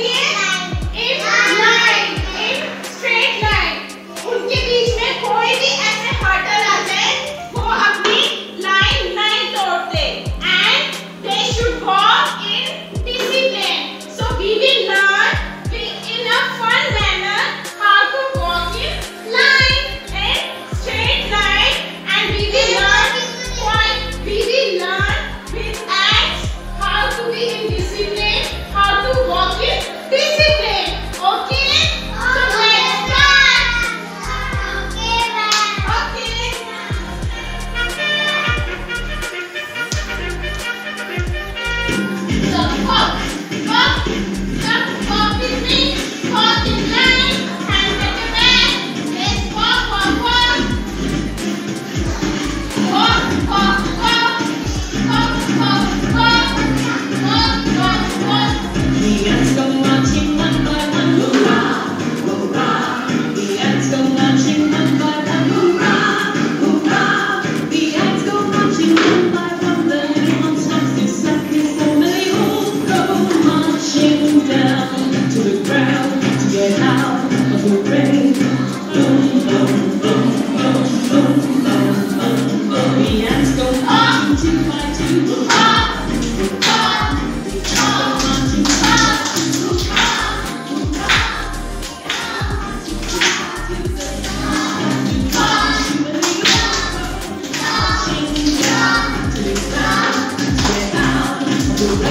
bien. to